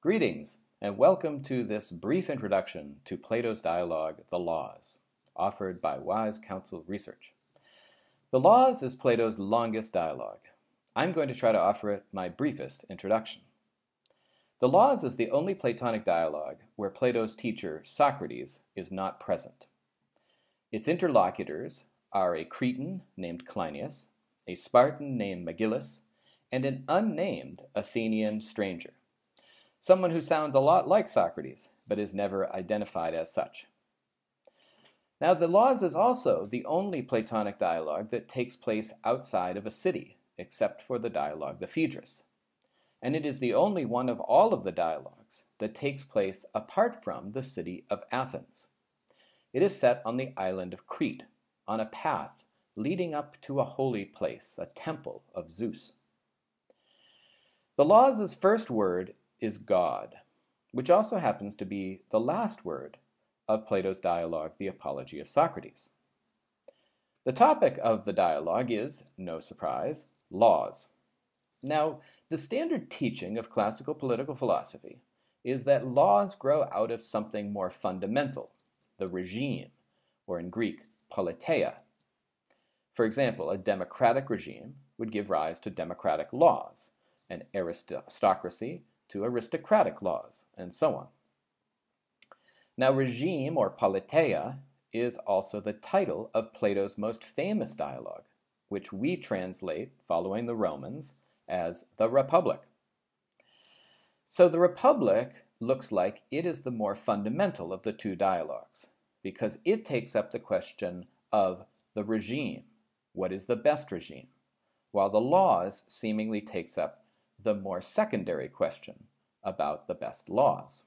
Greetings, and welcome to this brief introduction to Plato's dialogue, The Laws, offered by Wise Counsel Research. The Laws is Plato's longest dialogue. I'm going to try to offer it my briefest introduction. The Laws is the only Platonic dialogue where Plato's teacher, Socrates, is not present. Its interlocutors are a Cretan named Cleinias, a Spartan named Megillus, and an unnamed Athenian stranger, someone who sounds a lot like Socrates, but is never identified as such. Now, the Laws is also the only Platonic dialogue that takes place outside of a city, except for the dialogue, the Phaedrus. And it is the only one of all of the dialogues that takes place apart from the city of Athens. It is set on the island of Crete, on a path leading up to a holy place, a temple of Zeus. The Laws' first word is God, which also happens to be the last word of Plato's dialogue, The Apology of Socrates. The topic of the dialogue is, no surprise, laws. Now, the standard teaching of classical political philosophy is that laws grow out of something more fundamental, the regime, or in Greek, politeia. For example, a democratic regime would give rise to democratic laws, an aristocracy to aristocratic laws, and so on. Now, regime or politeia is also the title of Plato's most famous dialogue, which we translate, following the Romans, as the Republic. So the Republic looks like it is the more fundamental of the two dialogues, because it takes up the question of the regime. What is the best regime? While the laws seemingly takes up the more secondary question about the best laws.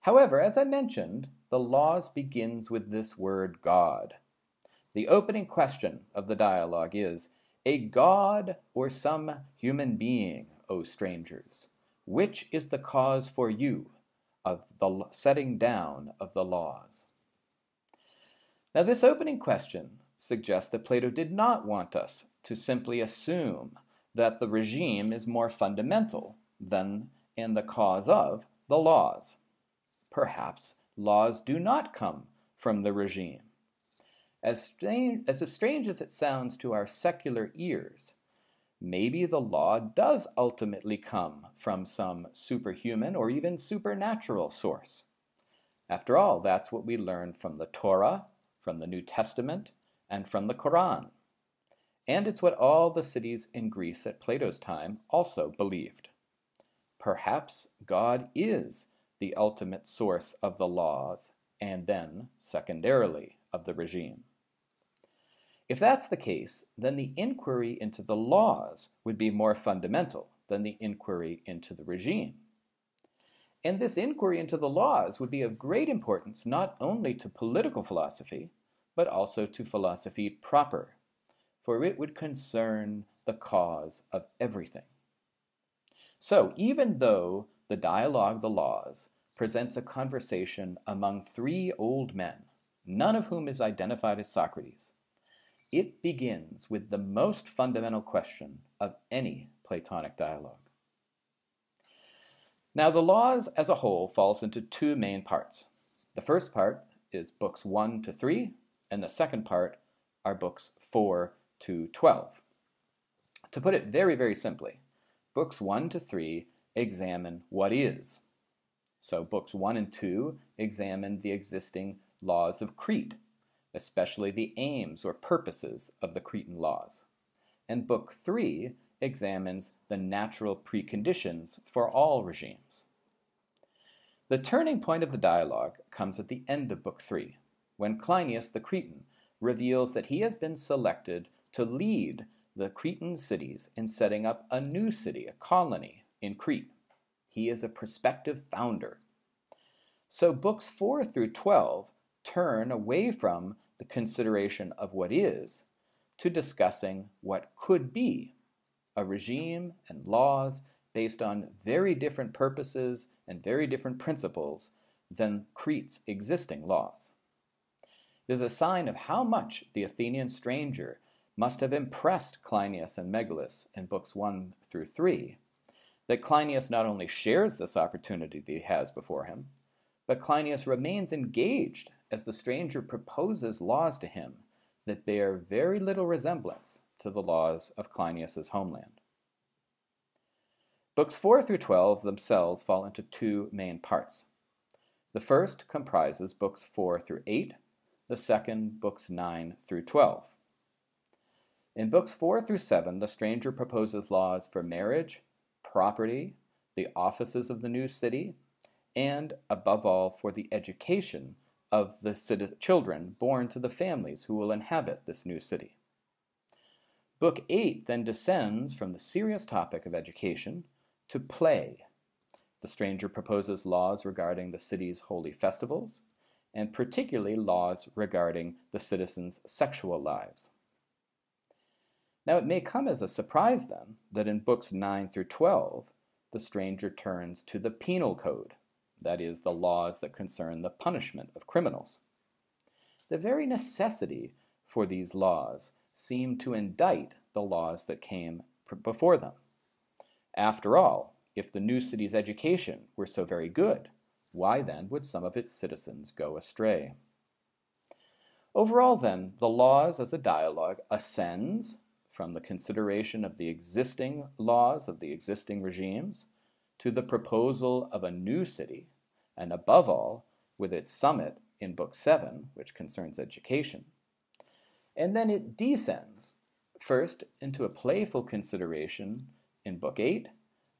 However, as I mentioned, the laws begins with this word God. The opening question of the dialogue is, A God or some human being, O strangers, which is the cause for you of the setting down of the laws? Now, this opening question suggests that Plato did not want us to simply assume that the regime is more fundamental than in the cause of the laws. Perhaps laws do not come from the regime. As strange, as strange as it sounds to our secular ears, maybe the law does ultimately come from some superhuman or even supernatural source. After all, that's what we learn from the Torah, from the New Testament, and from the Quran. And it's what all the cities in Greece at Plato's time also believed. Perhaps God is the ultimate source of the laws, and then, secondarily, of the regime. If that's the case, then the inquiry into the laws would be more fundamental than the inquiry into the regime. And this inquiry into the laws would be of great importance not only to political philosophy, but also to philosophy proper, for it would concern the cause of everything. So, even though the Dialogue the Laws presents a conversation among three old men, none of whom is identified as Socrates, it begins with the most fundamental question of any Platonic dialogue. Now, the laws as a whole falls into two main parts. The first part is books 1 to 3, and the second part are books 4 to 12. To put it very, very simply, books 1 to 3 examine what is. So books 1 and 2 examine the existing laws of Crete, especially the aims or purposes of the Cretan laws. And book 3 examines the natural preconditions for all regimes. The turning point of the dialogue comes at the end of book 3, when Cleinias the Cretan reveals that he has been selected to lead the Cretan cities in setting up a new city, a colony in Crete. He is a prospective founder. So books 4 through 12 turn away from the consideration of what is to discussing what could be a regime and laws based on very different purposes and very different principles than Crete's existing laws. It is a sign of how much the Athenian stranger must have impressed Cleinias and Megillus in books 1 through 3, that Cleinias not only shares this opportunity that he has before him, but Cleinias remains engaged as the stranger proposes laws to him that bear very little resemblance to the laws of Cleinias's homeland. Books 4 through 12 themselves fall into two main parts. The first comprises books 4 through 8, the second, books 9 through 12. In books 4 through 7, the stranger proposes laws for marriage, property, the offices of the new city, and, above all, for the education of the children born to the families who will inhabit this new city. Book 8 then descends from the serious topic of education to play. The stranger proposes laws regarding the city's holy festivals, and particularly laws regarding the citizens' sexual lives. Now, it may come as a surprise then that in books 9 through 12, the stranger turns to the penal code, that is, the laws that concern the punishment of criminals. The very necessity for these laws seemed to indict the laws that came before them. After all, if the new city's education were so very good, why then would some of its citizens go astray? Overall, then, the laws as a dialogue ascends from the consideration of the existing laws of the existing regimes to the proposal of a new city, and above all, with its summit in Book 7, which concerns education. And then it descends, first into a playful consideration in Book 8,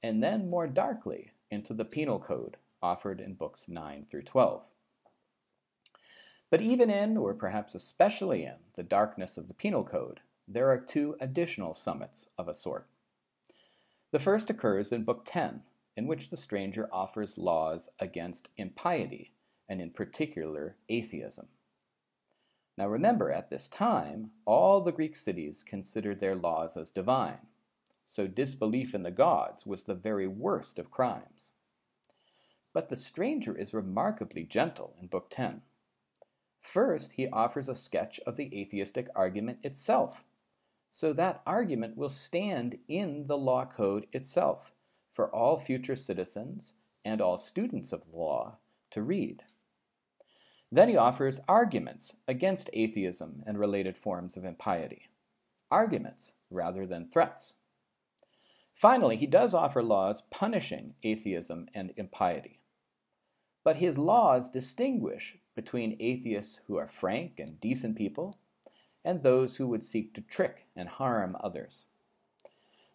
and then more darkly into the penal code offered in Books 9 through 12. But even in, or perhaps especially in, the darkness of the penal code, there are two additional summits of a sort. The first occurs in Book 10, in which the stranger offers laws against impiety, and in particular atheism. Now remember, at this time, all the Greek cities considered their laws as divine, so disbelief in the gods was the very worst of crimes. But the stranger is remarkably gentle in Book 10. First, he offers a sketch of the atheistic argument itself, so that argument will stand in the law code itself for all future citizens and all students of law to read. Then he offers arguments against atheism and related forms of impiety. Arguments rather than threats. Finally, he does offer laws punishing atheism and impiety. But his laws distinguish between atheists who are frank and decent people and those who would seek to trick and harm others.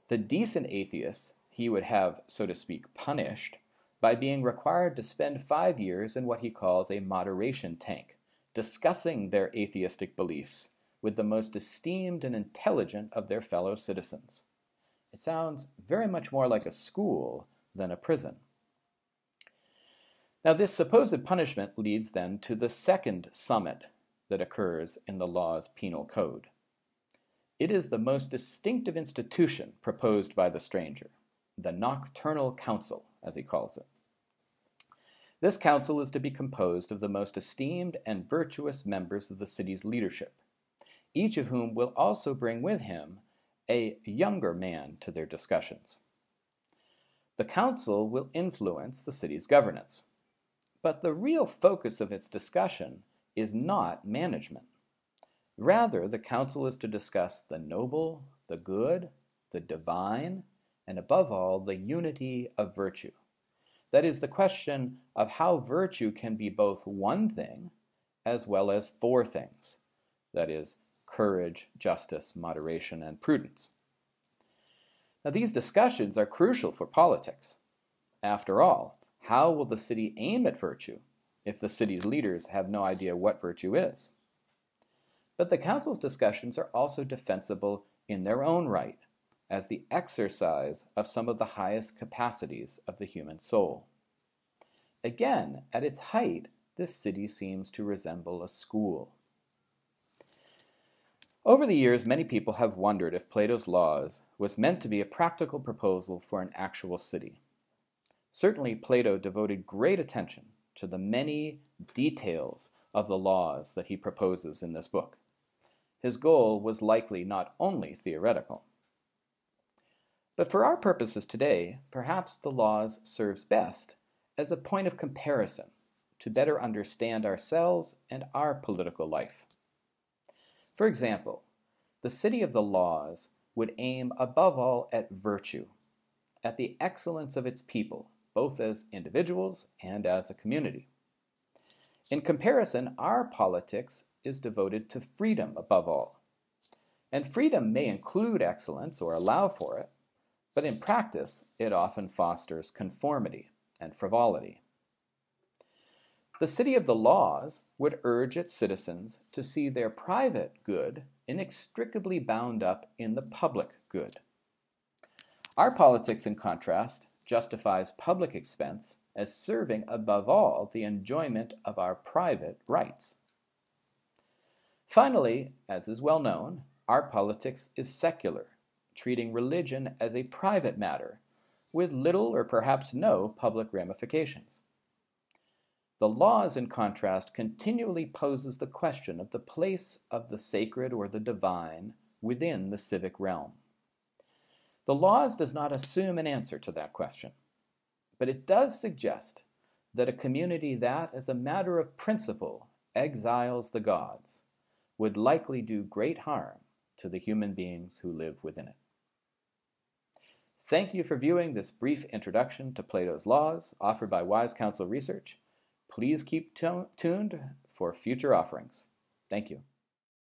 The decent atheists he would have, so to speak, punished by being required to spend five years in what he calls a moderation tank, discussing their atheistic beliefs with the most esteemed and intelligent of their fellow citizens. It sounds very much more like a school than a prison. Now, this supposed punishment leads then to the second summit that occurs in the law's penal code. It is the most distinctive institution proposed by the stranger, the Nocturnal Council, as he calls it. This council is to be composed of the most esteemed and virtuous members of the city's leadership, each of whom will also bring with him a younger man to their discussions. The council will influence the city's governance, but the real focus of its discussion is not management. Rather, the council is to discuss the noble, the good, the divine, and above all, the unity of virtue. That is the question of how virtue can be both one thing as well as four things. That is, courage, justice, moderation, and prudence. Now, these discussions are crucial for politics. After all, how will the city aim at virtue if the city's leaders have no idea what virtue is. But the Council's discussions are also defensible in their own right, as the exercise of some of the highest capacities of the human soul. Again, at its height, this city seems to resemble a school. Over the years, many people have wondered if Plato's Laws was meant to be a practical proposal for an actual city. Certainly, Plato devoted great attention to the many details of the laws that he proposes in this book. His goal was likely not only theoretical. But for our purposes today, perhaps the laws serves best as a point of comparison to better understand ourselves and our political life. For example, the city of the laws would aim above all at virtue, at the excellence of its people, both as individuals and as a community. In comparison, our politics is devoted to freedom above all. And freedom may include excellence or allow for it, but in practice, it often fosters conformity and frivolity. The city of the laws would urge its citizens to see their private good inextricably bound up in the public good. Our politics, in contrast, justifies public expense as serving above all the enjoyment of our private rights. Finally, as is well known, our politics is secular, treating religion as a private matter with little or perhaps no public ramifications. The laws, in contrast, continually poses the question of the place of the sacred or the divine within the civic realm. The laws does not assume an answer to that question, but it does suggest that a community that, as a matter of principle, exiles the gods would likely do great harm to the human beings who live within it. Thank you for viewing this brief introduction to Plato's Laws offered by Wise Counsel Research. Please keep tuned for future offerings. Thank you.